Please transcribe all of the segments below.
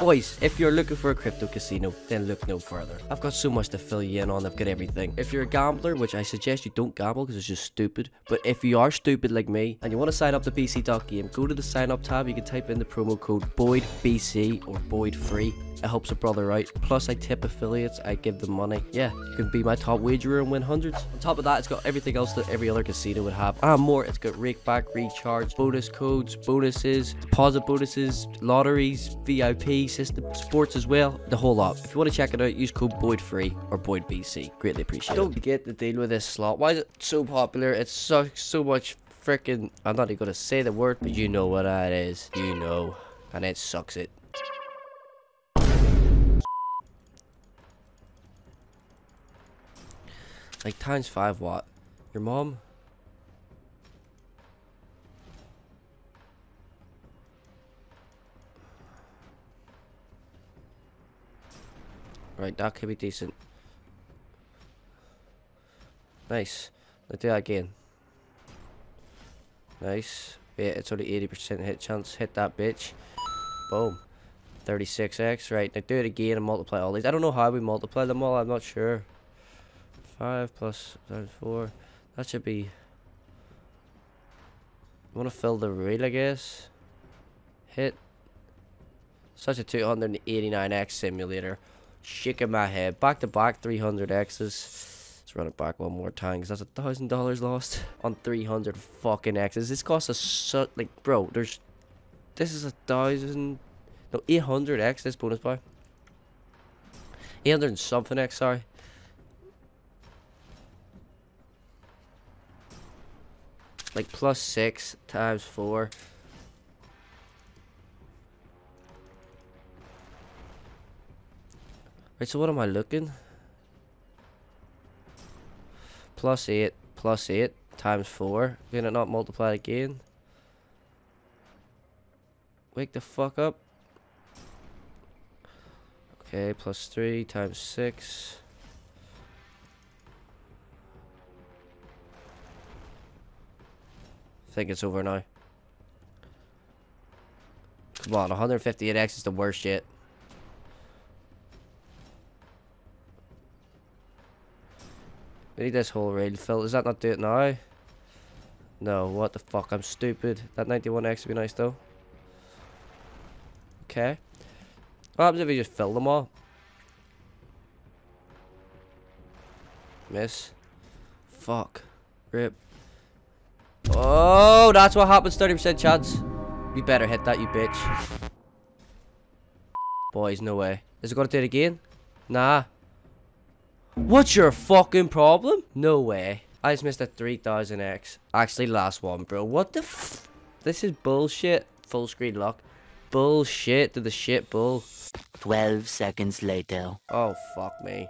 Boys, if you're looking for a crypto casino, then look no further. I've got so much to fill you in on, I've got everything. If you're a gambler, which I suggest you don't gamble because it's just stupid, but if you are stupid like me and you want to sign up to BC.game, go to the sign up tab, you can type in the promo code BOYDBC or BOYD3 it helps a brother out. Plus, I tip affiliates, I give them money. Yeah, you can be my top wagerer and win hundreds. On top of that, it's got everything else that every other casino would have and more. It's got rakeback, recharge, bonus codes, bonuses, deposit bonuses, lotteries, VIP system, sports as well, the whole lot. If you want to check it out, use code BOYD3 or BOYDBC. Greatly appreciate Don't it. Don't get to deal with this slot. Why is it so popular? It's so, so much freaking... I'm not even going to say the word, but you know what that is. You know. And it sucks it. Like times five what? Your mom? Right, that could be decent. Nice. Let's do that again. Nice. Yeah, it's only 80% hit chance. Hit that bitch. Boom. 36x. Right, now do it again and multiply all these. I don't know how we multiply them all. I'm not sure. 5 plus times 4. That should be... I want to fill the reel, I guess. Hit. Such a 289x simulator. Shaking my head. Back to back 300x's. Let's run it back one more time because that's a thousand dollars lost on 300 fucking x's. This costs us so like, bro. There's, this is a thousand, no 800x. This bonus buy. 800 something x. Sorry. like plus 6 times 4. Right, so what am I looking? Plus 8, plus 8 times 4. Can it not multiply again? Wake the fuck up. Okay, plus 3 times 6. I think it's over now. Come on, 158x is the worst yet. We need this whole rail fill. Does that not do it now? No, what the fuck, I'm stupid. That 91x would be nice though. Okay. What happens if we just fill them all? Miss. Fuck. Rip. Oh, that's what happens. 30% chance. You better hit that, you bitch. Boys, no way. Is it gonna do it again? Nah. What's your fucking problem? No way. I just missed a 3000x. Actually, last one, bro. What the f- This is bullshit. Full screen lock. Bullshit to the shit bull. 12 seconds later. Oh, fuck me.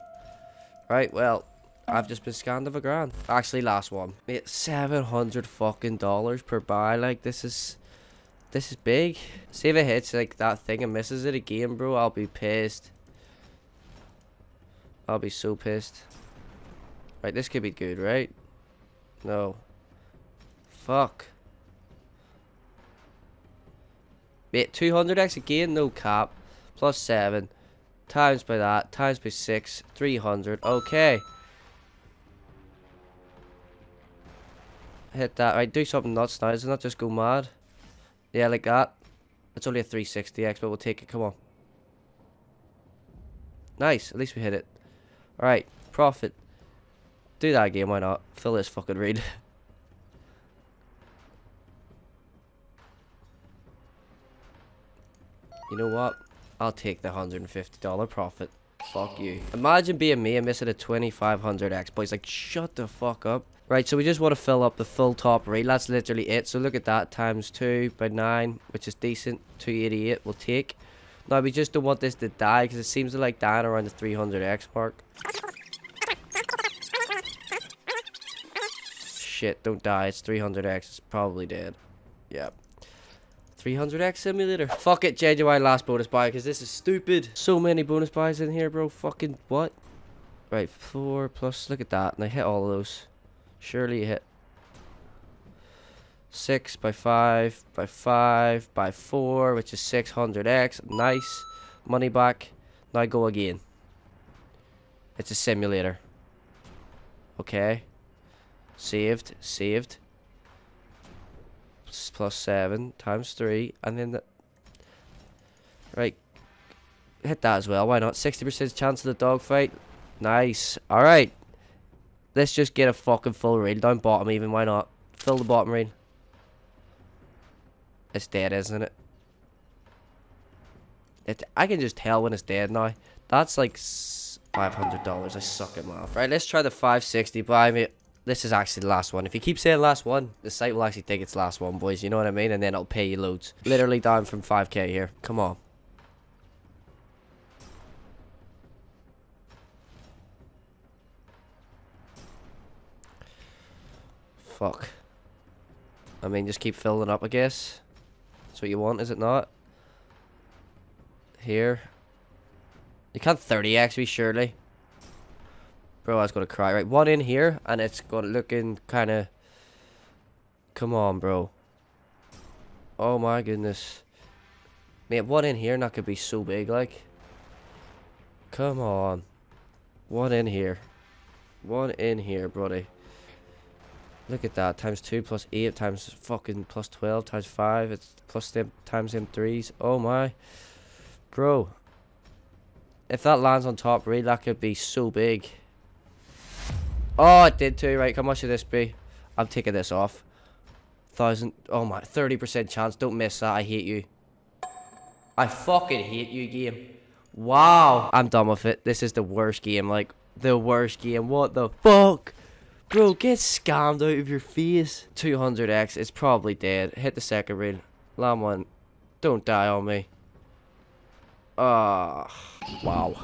Right, well, I've just been scanned of a grand. Actually, last one. It's 700 fucking dollars per buy. Like, this is... This is big. See if it hits like that thing and misses it again, bro. I'll be pissed. I'll be so pissed. Right, this could be good, right? No. Fuck. Wait, 200x again? No cap. Plus 7. Times by that. Times by 6. 300. Okay. hit that. Right, do something nuts now. Does not just go mad? Yeah, like that. It's only a 360x, but we'll take it. Come on. Nice. At least we hit it. Alright, profit. Do that again, why not? Fill this fucking read. you know what? I'll take the $150 profit. Fuck you. Imagine being me and missing a 2500x, boys. Like, shut the fuck up. Right, so we just want to fill up the full top rate. That's literally it. So look at that, times 2 by 9, which is decent. 288 will take. Now, we just don't want this to die, because it seems to like dying around the 300x mark. Shit, don't die. It's 300x. It's probably dead. Yep. 300x simulator. Fuck it, JJY last bonus buy, because this is stupid. So many bonus buys in here, bro. Fucking what? Right, 4 plus, look at that. And I hit all of those. Surely hit. 6 by 5 by 5 by 4, which is 600x. Nice. Money back. Now go again. It's a simulator. Okay. Saved. Saved. Plus 7 times 3. And then the... Right. Hit that as well. Why not? 60% chance of the dogfight. Nice. Alright. Let's just get a fucking full reel down bottom even. Why not? Fill the bottom reel. It's dead, isn't it? It. I can just tell when it's dead now. That's like five hundred dollars. I suck at math. Right, let's try the five sixty. But I mean, this is actually the last one. If you keep saying last one, the site will actually think it's last one, boys. You know what I mean? And then it'll pay you loads. Literally down from five k here. Come on. Fuck. I mean, just keep filling up, I guess. That's what you want, is it not? Here. You can't 30x me, surely. Bro, I was going to cry. Right, one in here, and it's going to looking kind of... Come on, bro. Oh my goodness. Mate, one in here, that could be so big, like. Come on. One in here. One in here, buddy. Look at that. Times 2 plus 8 times fucking plus 12 times 5. It's plus them times them 3s. Oh my. Bro. If that lands on top, really, that could be so big. Oh, it did too. Right, how much should this be? I'm taking this off. Thousand. Oh my. 30% chance. Don't miss that. I hate you. I fucking hate you, game. Wow. I'm done with it. This is the worst game. Like, the worst game. What the fuck? Bro, get scammed out of your face. 200x, it's probably dead. Hit the second reel. Lamb one. Don't die on me. Ah, wow.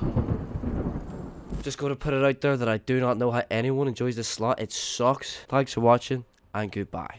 Just going to put it out there that I do not know how anyone enjoys this slot. It sucks. Thanks for watching, and goodbye.